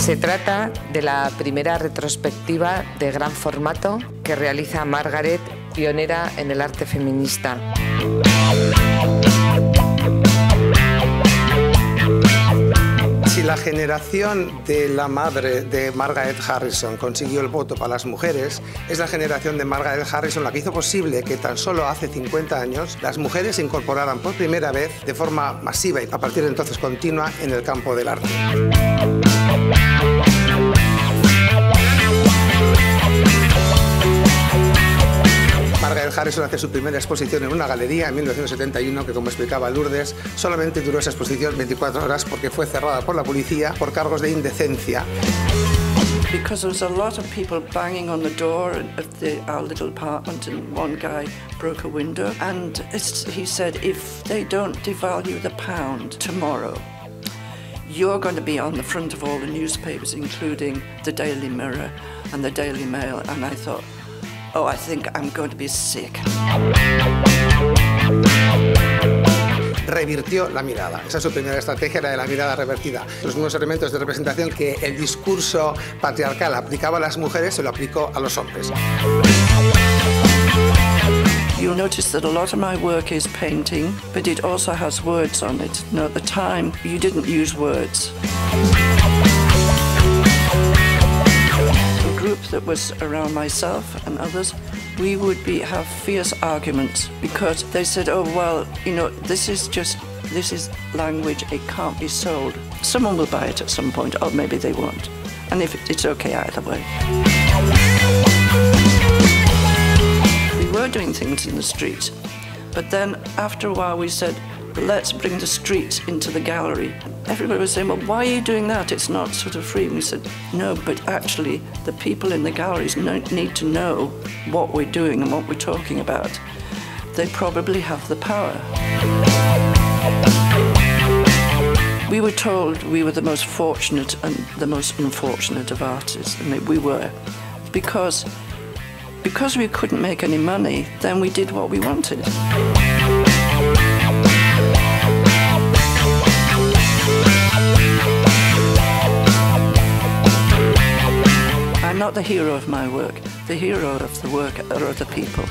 Se trata de la primera retrospectiva de gran formato que realiza Margaret, pionera en el arte feminista. La generación de la madre de Margaret Harrison consiguió el voto para las mujeres, es la generación de Margaret Harrison la que hizo posible que tan solo hace 50 años las mujeres se incorporaran por primera vez de forma masiva y a partir de entonces continua en el campo del arte. Harrison hace su primera exposición en una galería en 1971 que, como explicaba Lourdes, solamente duró esa exposición 24 horas porque fue cerrada por la policía por cargos de indecencia. because there was a lot of people banging on the door of the, our little apartment, and one guy broke a window. And he said, if they don't devalue the pound tomorrow, you're going to be on the front of all the newspapers, including the Daily Mirror and the Daily Mail. And I thought, oh, I think I'm going to be sick. revirtió la mirada. Esa es su primera estrategia, la de la mirada revertida. Los nuevos elementos de representación que el discurso patriarcal aplicaba a las mujeres se lo aplicó a los hombres. You'll notice that a lot of my work is painting, but it also has words on it. Now, at the time, you didn't use words. Group that was around myself and others we would be have fierce arguments because they said, oh, well, you know, this is just, this is language, it can't be sold. Someone will buy it at some point, or maybe they won't. And if it's okay either way. We were doing things in the street, but then after a while we said, let's bring the street into the gallery. Everybody was saying, well, why are you doing that? It's not sort of free. And we said, no, but actually the people in the galleries need to know what we're doing and what we're talking about. They probably have the power. We were told we were the most fortunate and the most unfortunate of artists, and we were, because because we couldn't make any money, then we did what we wanted. Not the hero of my work. The hero of the work are other people.